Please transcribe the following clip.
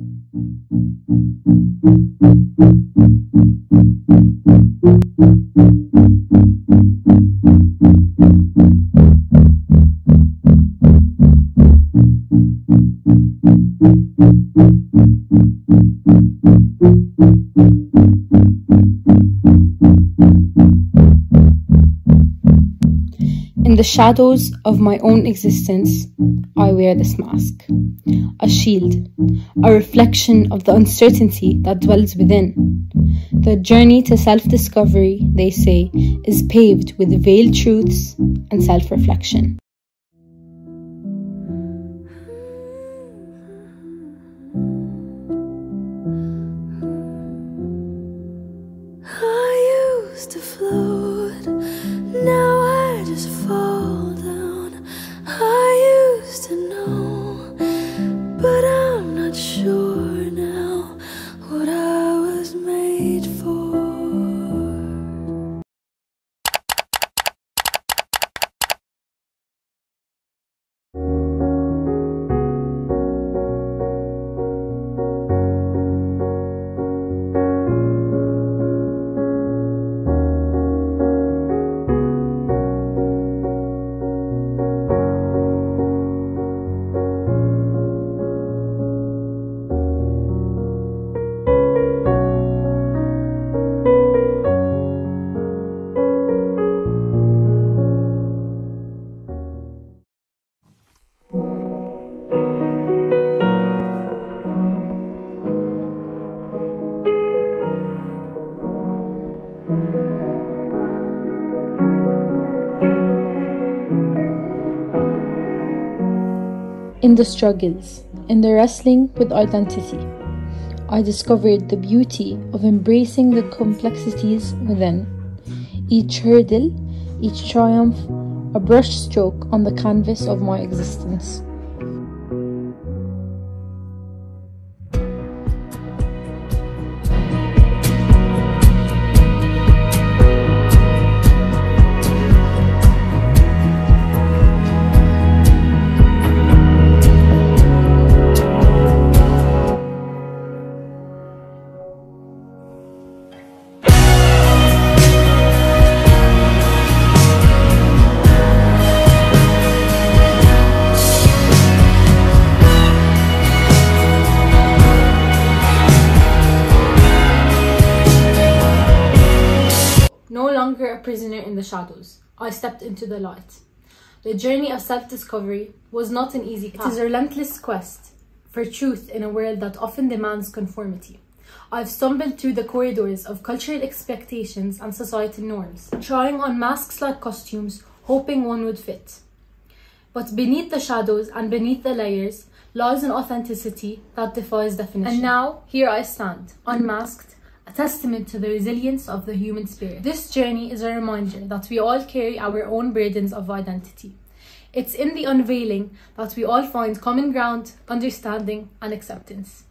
Thank you. In the shadows of my own existence, I wear this mask. A shield, a reflection of the uncertainty that dwells within. The journey to self discovery, they say, is paved with veiled truths and self reflection. I used to was In the struggles, in the wrestling with identity, I discovered the beauty of embracing the complexities within. Each hurdle, each triumph, a brushstroke on the canvas of my existence. Longer a prisoner in the shadows, I stepped into the light. The journey of self discovery was not an easy path. It is a relentless quest for truth in a world that often demands conformity. I've stumbled through the corridors of cultural expectations and societal norms, trying on masks like costumes, hoping one would fit. But beneath the shadows and beneath the layers lies an authenticity that defies definition. And now, here I stand, unmasked, a testament to the resilience of the human spirit. This journey is a reminder that we all carry our own burdens of identity. It's in the unveiling that we all find common ground, understanding, and acceptance.